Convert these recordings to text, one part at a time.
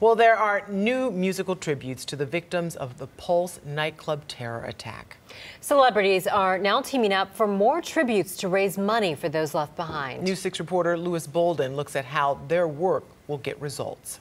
Well, there are new musical tributes to the victims of the Pulse nightclub terror attack. Celebrities are now teaming up for more tributes to raise money for those left behind. News 6 reporter Louis Bolden looks at how their work will get results.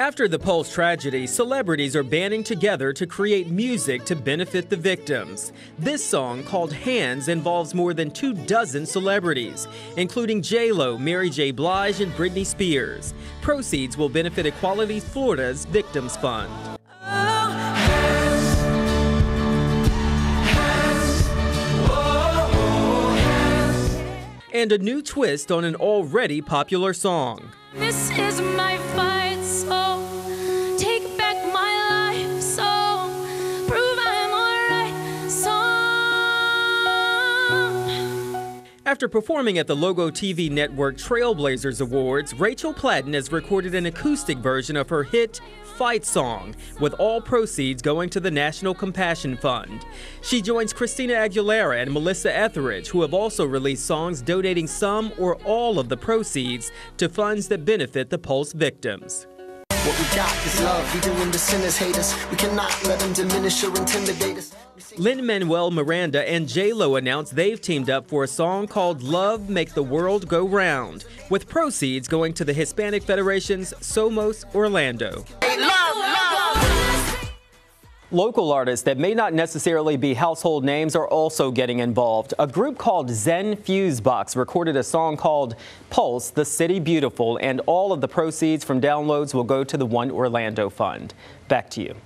After the Pulse tragedy, celebrities are banding together to create music to benefit the victims. This song, called Hands, involves more than two dozen celebrities, including J-Lo, Mary J. Blige, and Britney Spears. Proceeds will benefit Equality Florida's Victims Fund. and a new twist on an already popular song. This is my fight After performing at the Logo TV Network Trailblazers Awards, Rachel Platten has recorded an acoustic version of her hit Fight Song, with all proceeds going to the National Compassion Fund. She joins Christina Aguilera and Melissa Etheridge, who have also released songs donating some or all of the proceeds to funds that benefit the Pulse victims. What we got is love, even when the sinners hate us. We cannot let them diminish or intimidate us. Lin-Manuel Miranda and J-Lo announced they've teamed up for a song called Love Make the World Go Round, with proceeds going to the Hispanic Federation's Somos Orlando. Local artists that may not necessarily be household names are also getting involved. A group called Zen Fusebox recorded a song called Pulse, the City Beautiful, and all of the proceeds from downloads will go to the One Orlando Fund. Back to you.